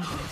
Slain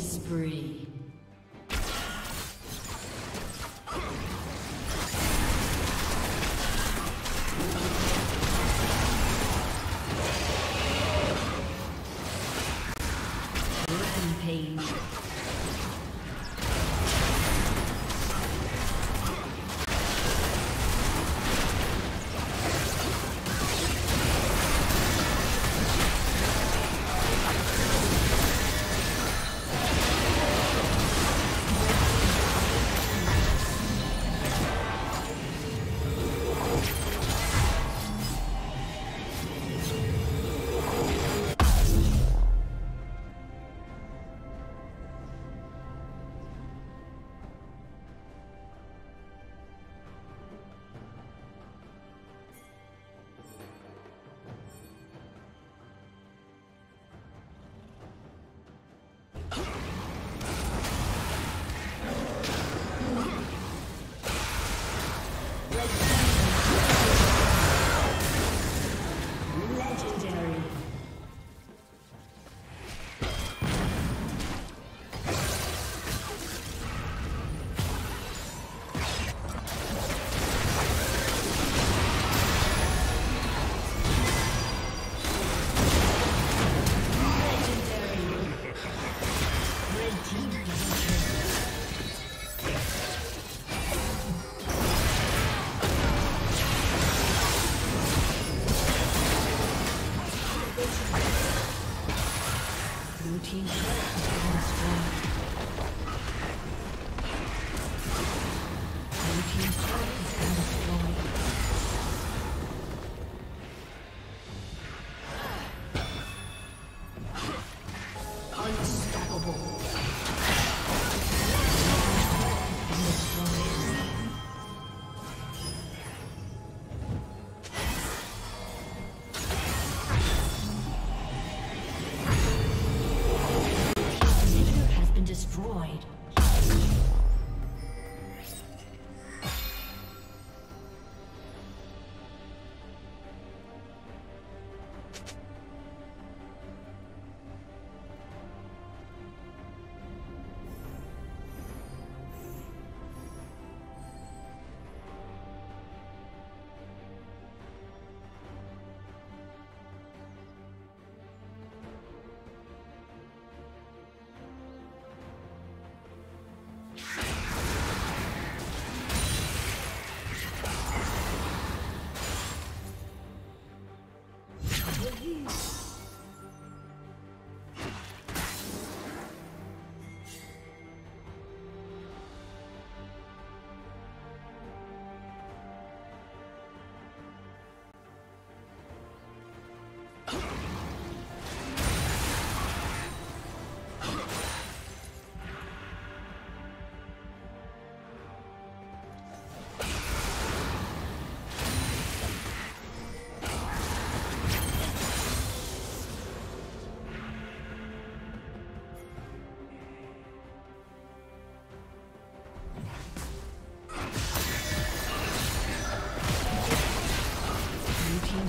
spree.